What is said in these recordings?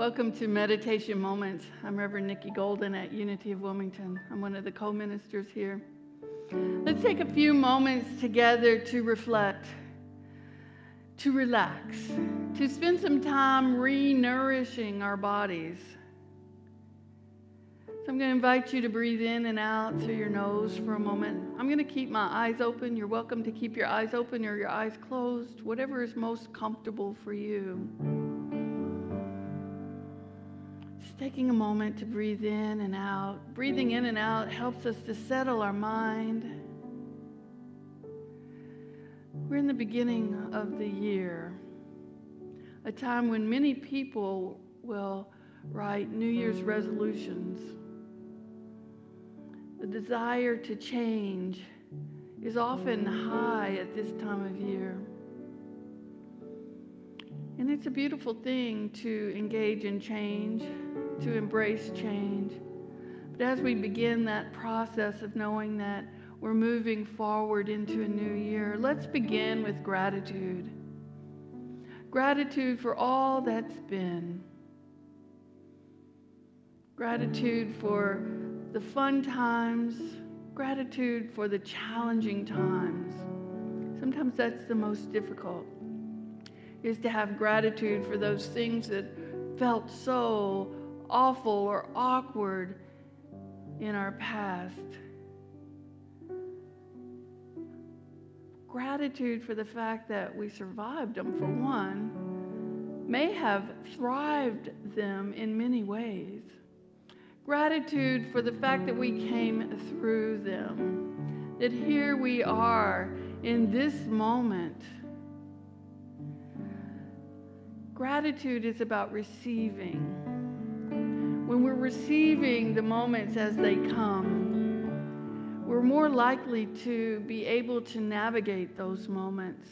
Welcome to Meditation Moments. I'm Reverend Nickie Golden at Unity of Wilmington. I'm one of the co ministers here. Let's take a few moments together to reflect, to relax, to spend some time re nourishing our bodies. So I'm going to invite you to breathe in and out through your nose for a moment. I'm going to keep my eyes open. You're welcome to keep your eyes open or your eyes closed, whatever is most comfortable for you. Taking a moment to breathe in and out. Breathing in and out helps us to settle our mind. We're in the beginning of the year, a time when many people will write New Year's resolutions. The desire to change is often high at this time of year. And it's a beautiful thing to engage in change, to embrace change. But as we begin that process of knowing that we're moving forward into a new year, let's begin with gratitude. Gratitude for all that's been. Gratitude for the fun times, gratitude for the challenging times. Sometimes that's the most difficult, is to have gratitude for those things that felt so awful or awkward in our past. Gratitude for the fact that we survived them, for one, may have thrived them in many ways. Gratitude for the fact that we came through them. That here we are in this moment. Gratitude is about receiving. When we're receiving the moments as they come, we're more likely to be able to navigate those moments.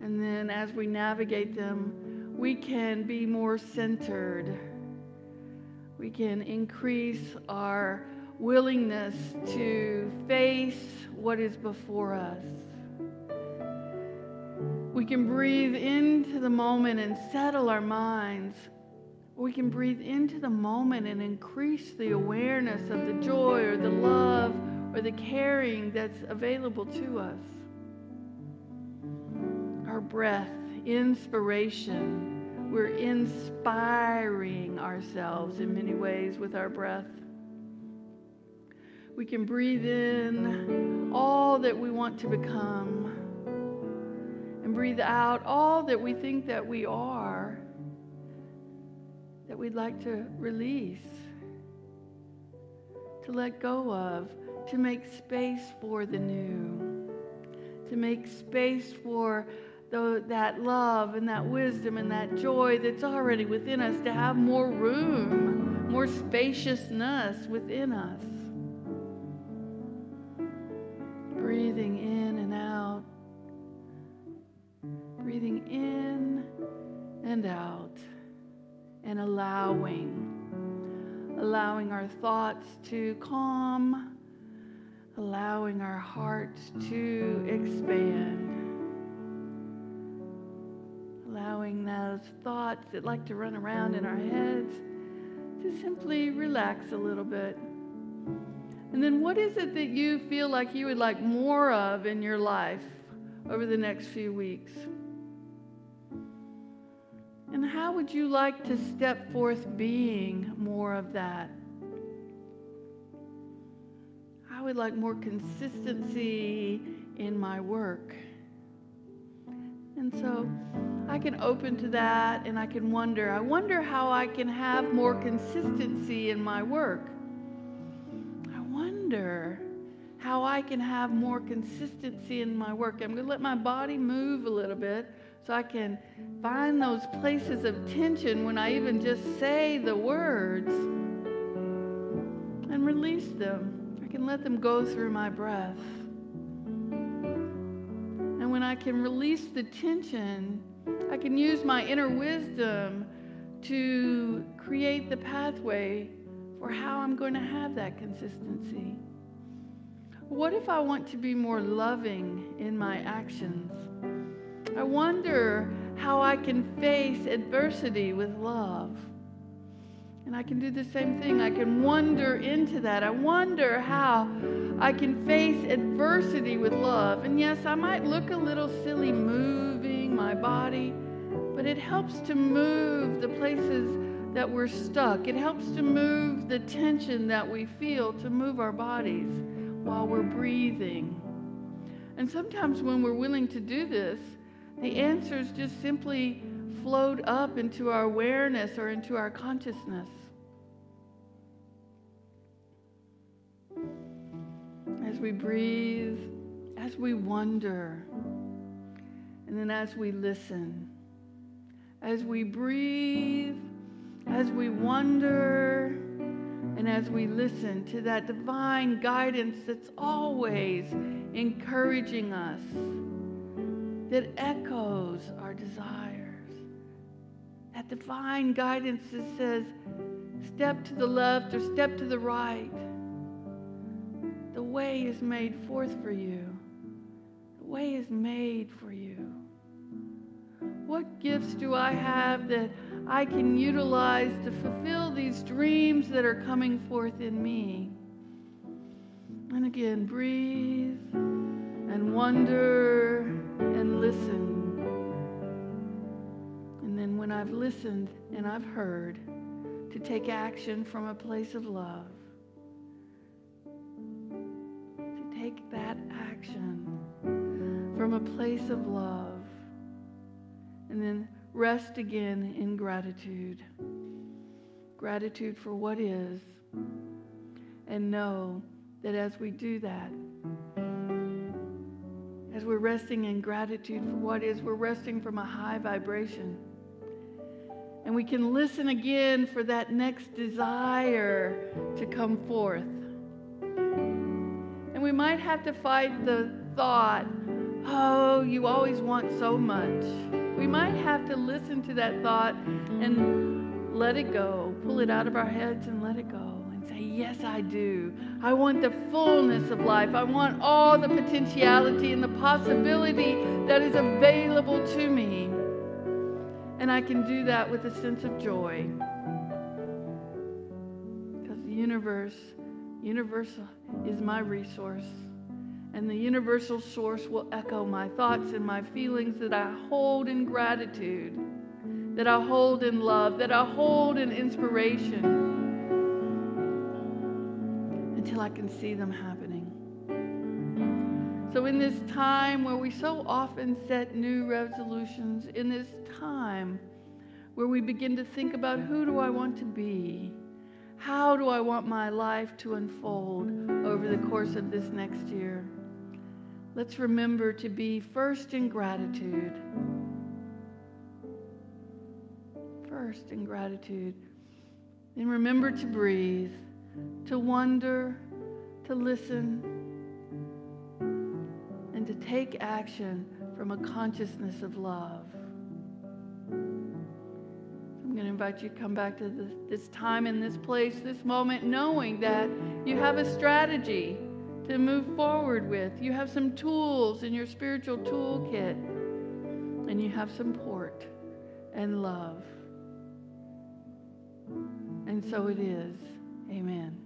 And then as we navigate them, we can be more centered we can increase our willingness to face what is before us. We can breathe into the moment and settle our minds. We can breathe into the moment and increase the awareness of the joy or the love or the caring that's available to us. Our breath, inspiration we're inspiring ourselves in many ways with our breath. We can breathe in all that we want to become and breathe out all that we think that we are, that we'd like to release, to let go of, to make space for the new, to make space for the, that love and that wisdom and that joy that's already within us, to have more room, more spaciousness within us. Breathing in and out, breathing in and out, and allowing, allowing our thoughts to calm, allowing our hearts to expand allowing those thoughts that like to run around in our heads to simply relax a little bit. And then, what is it that you feel like you would like more of in your life over the next few weeks? And how would you like to step forth being more of that? I would like more consistency in my work. And so I can open to that and I can wonder. I wonder how I can have more consistency in my work. I wonder how I can have more consistency in my work. I'm going to let my body move a little bit so I can find those places of tension when I even just say the words and release them. I can let them go through my breath. And when I can release the tension, I can use my inner wisdom to create the pathway for how I'm going to have that consistency. What if I want to be more loving in my actions? I wonder how I can face adversity with love. And I can do the same thing. I can wonder into that. I wonder how I can face adversity with love. And yes, I might look a little silly moving my body, but it helps to move the places that we're stuck. It helps to move the tension that we feel, to move our bodies while we're breathing. And sometimes when we're willing to do this, the answers just simply flowed up into our awareness or into our consciousness. As we breathe, as we wonder, and then as we listen, as we breathe, as we wonder, and as we listen to that divine guidance that's always encouraging us, that echoes our desires, that divine guidance that says, step to the left or step to the right. The way is made forth for you. The way is made for you. What gifts do I have that I can utilize to fulfill these dreams that are coming forth in me? And again, breathe and wonder I've listened and I've heard, to take action from a place of love. To take that action from a place of love. And then rest again in gratitude. Gratitude for what is. And know that as we do that, as we're resting in gratitude for what is, we're resting from a high vibration. And we can listen again for that next desire to come forth. And we might have to fight the thought, oh, you always want so much. We might have to listen to that thought and let it go, pull it out of our heads and let it go and say, Yes, I do. I want the fullness of life. I want all the potentiality and the possibility that is available to me. And I can do that with a sense of joy. Because the universe, universal, is my resource and the universal source will echo my thoughts and my feelings that I hold in gratitude, that I hold in love, that I hold in inspiration until I can see them happening. So, in this time where we so often set new resolutions, in this time where we begin to think about who do I want to be, how do I want my life to unfold over the course of this next year? Let's remember to be first in gratitude. First in gratitude. And remember to breathe, to wonder, to listen, and to take action from a consciousness of love. I'm going to invite you to come back to this, this time in this place, this moment, knowing that you have a strategy to move forward with. You have some tools in your spiritual toolkit, and you have support and love. And so it is. Amen.